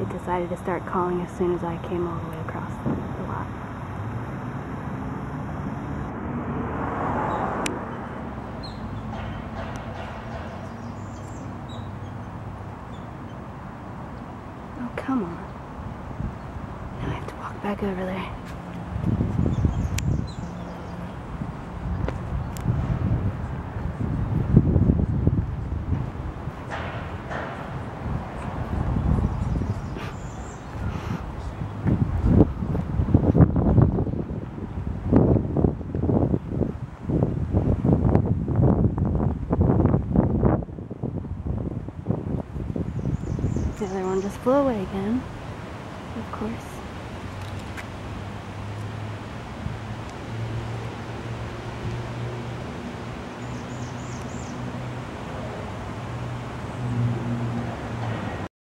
it decided to start calling as soon as I came all the way across the lot. Oh, come on. Now I have to walk back over there. The other one just flew away again, of course.